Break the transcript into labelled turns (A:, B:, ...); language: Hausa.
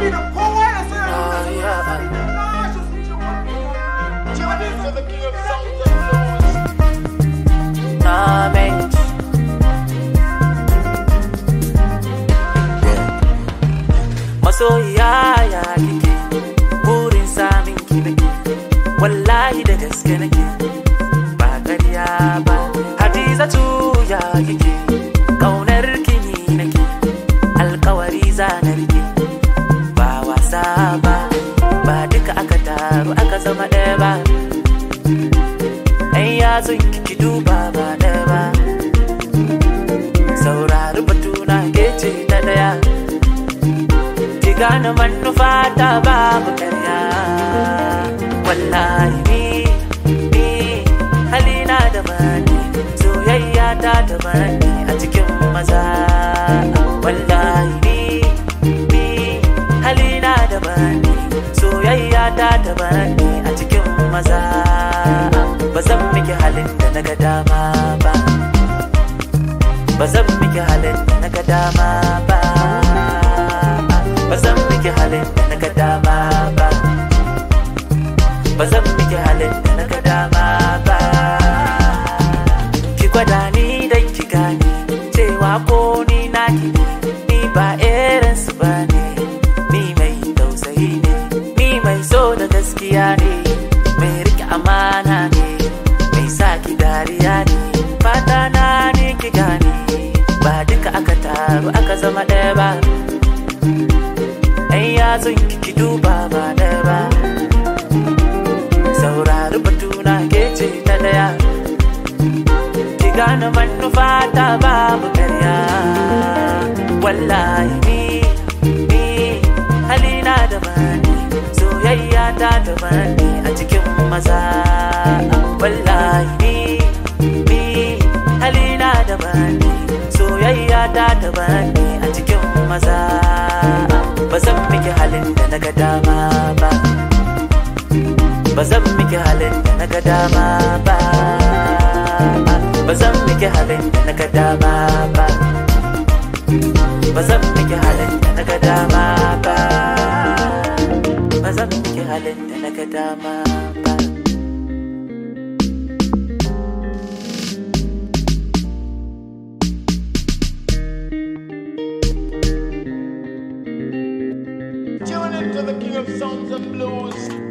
A: saboda kowa ya san Amen. Masoyiya ya kike, burin samin ki nake, wallahi da gaske nake, ba ƙarya ba. Hadizatu ya kike, ƙaunar kini nake, alkawari zanar zama ba ɗan yatsun ki duba ba ɗaya ba saurari batuna ke ce ta ɗaya. Ki gane manufa ta babu ƙarya. Wallahi ni ni halina da bani. Soyayya ta da bani a cikin maza. Wallahi ni ni halina da bani. Soyayya ta da bani. Ba zan miki halin da na ga dama ba. Ba zan miki halin da na ga dama ba. Ba zan miki halin da na ga dama ba. Ki gwada ni dan ki gane cewa ko ni naki ni ba irin su ba ne. Ni mai tausayi ne ni mai so da gaskiya ne. Ba duka aka taru aka zama ɗaya ba. Ɗan yatsun ki ki duba ba ɗaya ba. Saurari batuna ke ce ta ɗaya. Ki gane manufa ta babu ƙarya. Wallahi ni ni halina da bani soyayya ta da bani a cikin maza. Wallahi. Ta da bani a cikin maza. Ba zan miki halin da na ga dama ba. Ba zan miki halin da na ga dama ba. Ba zan miki halin da na ga dama ba. Ba zan miki halin da na ga
B: los.